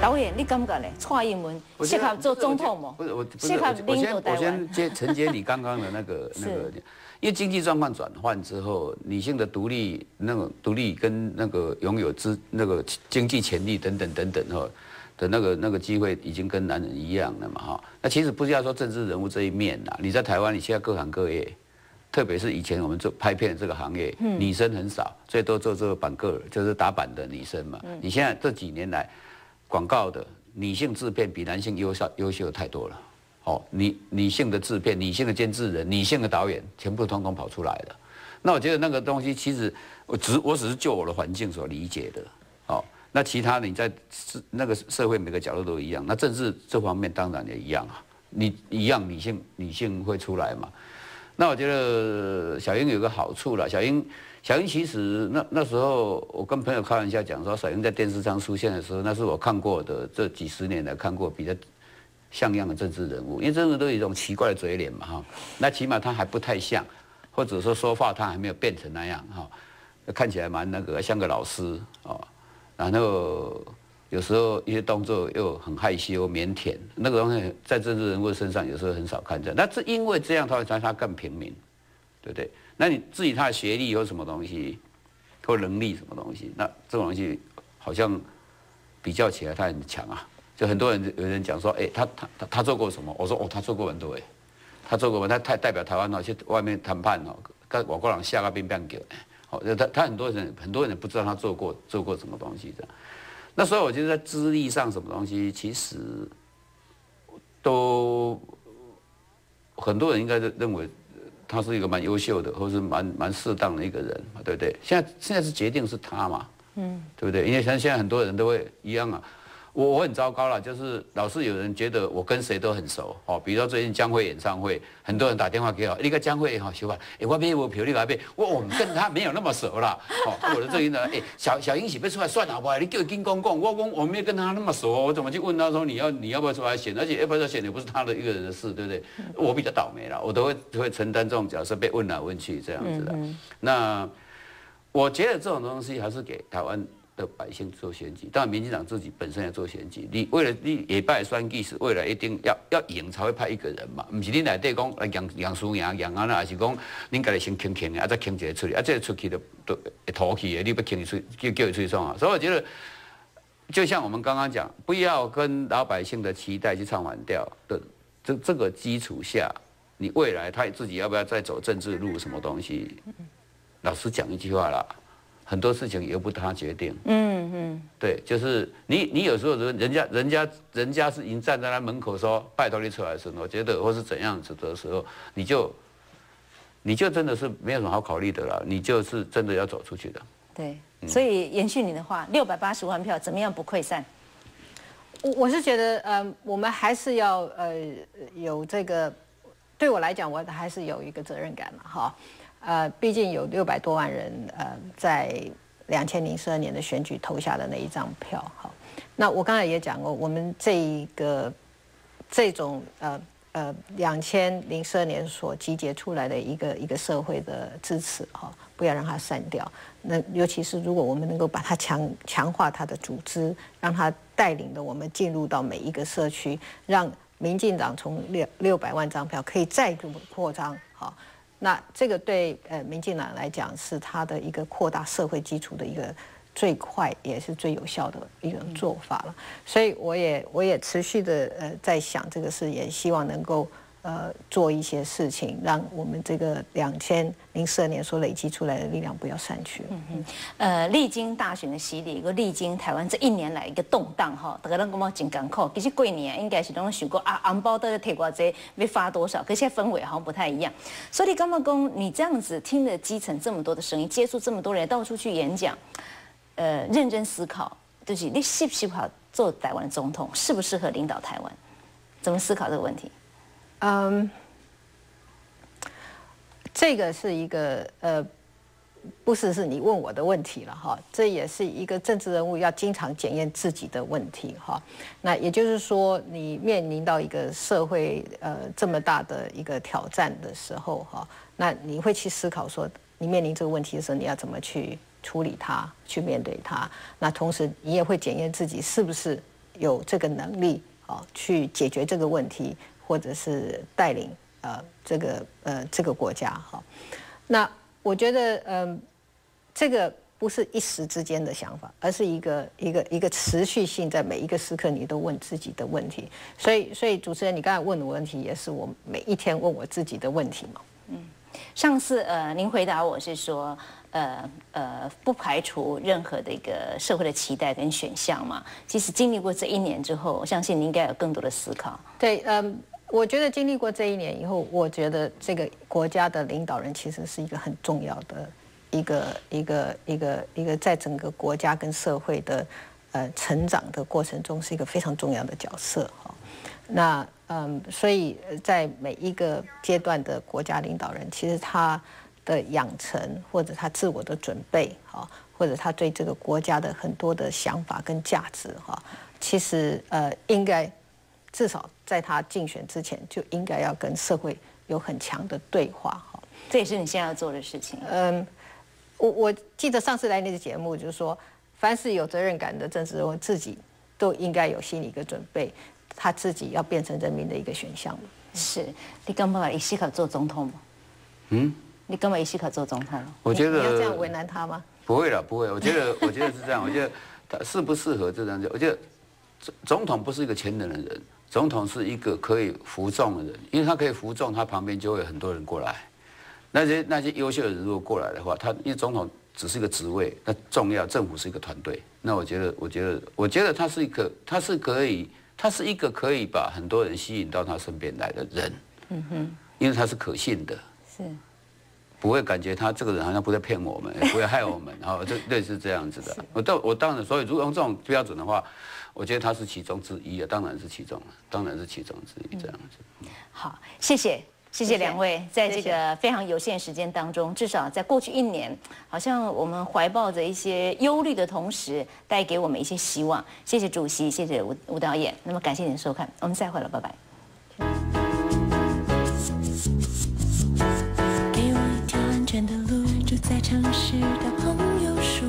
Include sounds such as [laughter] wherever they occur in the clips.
导演，你感觉呢？蔡英文适合做总统吗？不是我，适合我领导台湾先我先。接承接你刚刚的那个 [laughs] 那个，因为经济状况转换之后，女性的独立那种独立跟那个拥有资那个经济潜力等等等等哈的那个那个机会已经跟男人一样了嘛哈。那其实不是要说政治人物这一面呐，你在台湾你现在各行各业。特别是以前我们做拍片的这个行业，女生很少，最多做这个板个儿，就是打板的女生嘛。你现在这几年来，广告的女性制片比男性优秀优秀太多了。哦，女女性的制片、女性的监制人、女性的导演，全部通通跑出来了。那我觉得那个东西，其实我只我只是就我的环境所理解的。哦，那其他你在那个社会每个角落都一样，那政治这方面当然也一样啊。你一样女性女性会出来嘛？那我觉得小英有个好处了，小英小英其实那那时候我跟朋友开玩笑讲说，小英在电视上出现的时候，那是我看过的这几十年来看过比较像样的政治人物，因为政治都有一种奇怪的嘴脸嘛哈，那起码他还不太像，或者说说话他还没有变成那样哈，看起来蛮那个像个老师哦，然后。有时候一些动作又很害羞腼腆，那个东西在政治人物身上有时候很少看见。那是因为这样，他会让他更平民，对不对？那你至于他的学历有什么东西，或能力什么东西，那这种东西好像比较起来他很强啊。就很多人有人讲说，哎，他他他他做过什么？我说哦，他做过很多哎，他做过他他代表台湾哦去外面谈判哦，跟外国人下个兵变给，好，他他很多人很多人不知道他做过做过什么东西的。那所以我觉得在资历上什么东西，其实都很多人应该认为他是一个蛮优秀的，或是蛮蛮适当的一个人，对不对？现在现在是决定是他嘛，嗯，对不对？因为像现在很多人都会一样啊。我我很糟糕了，就是老是有人觉得我跟谁都很熟哦，比如说最近江蕙演唱会，很多人打电话给我，那个江蕙哈，小吧，哎，我边我我我们跟他没有那么熟了，哦，我的这一呢，哎，小小英喜不出来算了好不好？你叫金公公，我我我没有跟他那么熟，我怎么去问他说你要你要不要出来选？而且要不要选也不是他的一个人的事，对不对？我比较倒霉了，我都会会承担这种角色，被问来问去这样子的。那我觉得这种东西还是给台湾。的百姓做选举，当然民进党自己本身要做选举。你为了你也拜选举是为了一定要要赢才会派一个人嘛，不是你内底讲杨杨输赢赢啊，那还是讲恁家己先倾倾的，啊再倾一个出去，啊这个出去的都会吐气的，你不倾出就叫伊出去爽啊。所以我觉得，就像我们刚刚讲，不要跟老百姓的期待去唱反调的这这个基础下，你未来他自己要不要再走政治路什么东西？老实讲一句话啦。很多事情由不他决定。嗯嗯，对，就是你你有时候人人家人家人家是已经站在他门口说拜托你出来的时候，我觉得或是怎样子的时候，你就你就真的是没有什么好考虑的了，你就是真的要走出去的。对，所以延续你的话，六百八十万票怎么样不溃散？我我是觉得，呃，我们还是要呃有这个，对我来讲，我还是有一个责任感嘛，哈。呃，毕竟有六百多万人，呃，在两千零十二年的选举投下的那一张票，哈。那我刚才也讲过，我们这一个这种呃呃两千零十二年所集结出来的一个一个社会的支持，哈，不要让它散掉。那尤其是如果我们能够把它强强化它的组织，让它带领着我们进入到每一个社区，让民进党从六六百万张票可以再度扩张，好。那这个对呃民进党来讲是他的一个扩大社会基础的一个最快也是最有效的一种做法了，所以我也我也持续的呃在想这个事，也希望能够。呃，做一些事情，让我们这个两千零四年所累积出来的力量不要散去。嗯嗯。呃，历经大选的洗礼，一个历经台湾这一年来一个动荡哈，大家都感觉真艰苦。其实过年应该是拢想过啊，红包都要贴多少，要发多少，可是氛围好像不太一样。所以刚刚公你这样子听着基层这么多的声音，接触这么多人，到处去演讲，呃，认真思考，就是你适不适合做台湾总统，适不适合领导台湾？怎么思考这个问题？嗯，这个是一个呃，不是是你问我的问题了哈，这也是一个政治人物要经常检验自己的问题哈。那也就是说，你面临到一个社会呃这么大的一个挑战的时候哈，那你会去思考说，你面临这个问题的时候，你要怎么去处理它，去面对它。那同时，你也会检验自己是不是有这个能力啊去解决这个问题，或者是带领呃这个呃这个国家哈。那我觉得嗯这个。不是一时之间的想法，而是一个一个一个持续性，在每一个时刻你都问自己的问题。所以，所以主持人，你刚才问的问题，也是我每一天问我自己的问题嘛。嗯，上次呃，您回答我是说，呃呃，不排除任何的一个社会的期待跟选项嘛。其实经历过这一年之后，我相信你应该有更多的思考。对，嗯，我觉得经历过这一年以后，我觉得这个国家的领导人其实是一个很重要的。一个一个一个一个，在整个国家跟社会的呃成长的过程中，是一个非常重要的角色哈。那嗯，所以在每一个阶段的国家领导人，其实他的养成或者他自我的准备哈，或者他对这个国家的很多的想法跟价值哈，其实呃，应该至少在他竞选之前，就应该要跟社会有很强的对话哈。这也是你现在要做的事情。嗯。我我记得上次来那个节目，就是说，凡是有责任感的政治人物，自己都应该有心理一个准备，他自己要变成人民的一个选项。是，你根本一西可做总统吗？嗯？你根本一西可做总统？我觉得你要这样为难他吗？不会了，不会。我觉得，[laughs] 我觉得是这样。我觉得他适不适合这样子？我觉得总总统不是一个全能的人，总统是一个可以服众的人，因为他可以服众，他旁边就会有很多人过来。那些那些优秀的人如果过来的话，他因为总统只是一个职位，那重要政府是一个团队。那我觉得，我觉得，我觉得他是一个，他是可以，他是一个可以把很多人吸引到他身边来的人。嗯哼，因为他是可信的，是，不会感觉他这个人好像不在骗我们，[laughs] 不会害我们，然后就类似这样子的。我当我当然，所以如果用这种标准的话，我觉得他是其中之一啊，当然是其中，当然是其中之一这样子。好，谢谢。谢谢两位，在这个非常有限时间当中，至少在过去一年，好像我们怀抱着一些忧虑的同时，带给我们一些希望。谢谢主席，谢谢吴吴导演。那么感谢您的收看，我们再会了，拜拜。住在城市的朋友说。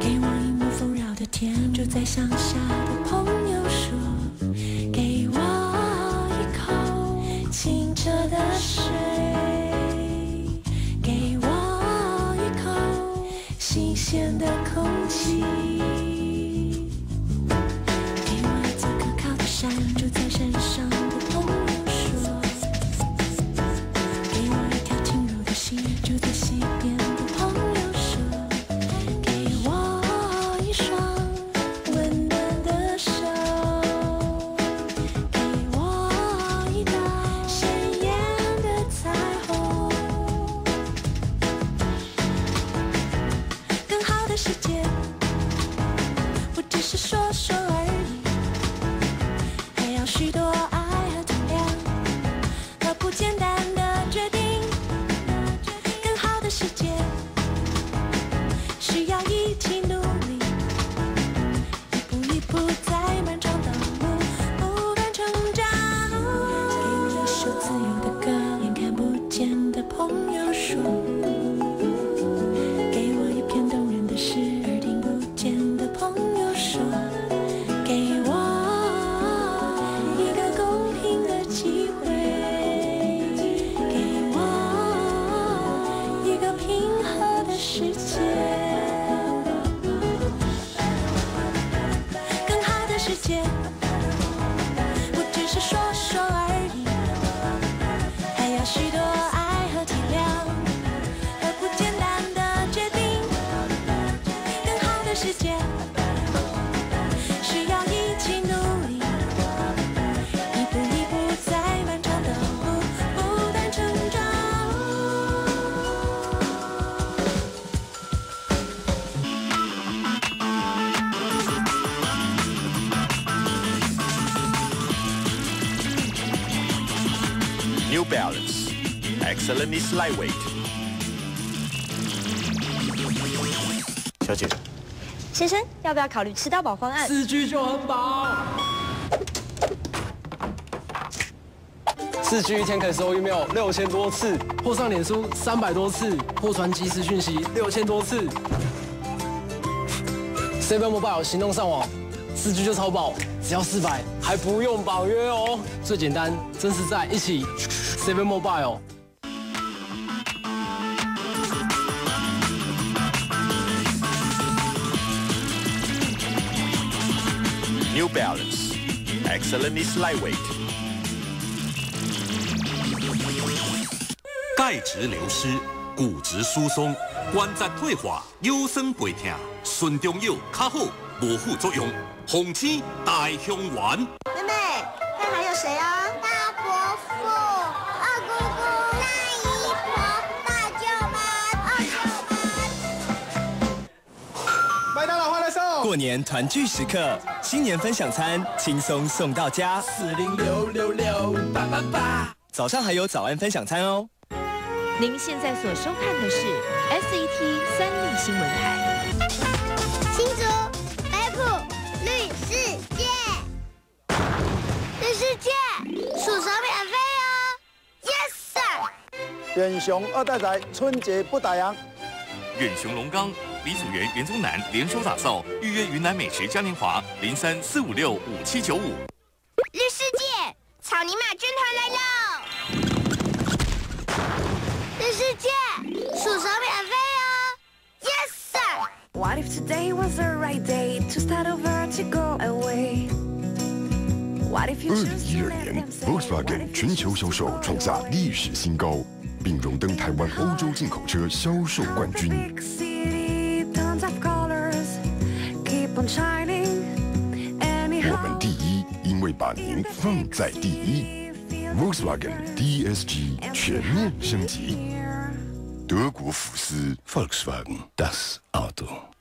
给我一亩丰饶的田，住在乡下的朋友说。Excellent lightweight。小姐，先生，要不要考虑吃到饱方案？四句就很饱。四 G 一天可以收 email 六千多次，或上脸书三百多次，或传即时讯息六千多次。Seven Mobile 行动上网。四 G 就超饱，只要四百，还不用绑约哦。最简单，真实在一起，Seven Mobile。New Balance, excellent is lightweight. 钙质流失、骨质疏松、关节退化、腰酸背痛，顺中药较好，无副作用。红青大香丸。妹妹，看还有谁啊？过年团聚时刻，新年分享餐轻松送到家。四零六六六八八八，早上还有早安分享餐哦。您现在所收看的是 SET 三立新闻台。新竹北埔绿世界，绿世界数手免费哦，Yes sir。远雄二代仔春节不打烊。远雄龙岗李祖源、袁宗南联手打造，预约云南美食嘉年华零三四五六五七九五。绿世界草泥马军团来喽！绿世界数手免费哦，Yes sir。What if today was the right day to start over to go away? What if you 二零一二年，Volkswagen 全球销售创下历史新高，并荣登台湾欧洲进口车销售冠军。我们第一，因为把您放在第一。Volkswagen DSG 全面升级。德国福斯 Volkswagen Das Auto。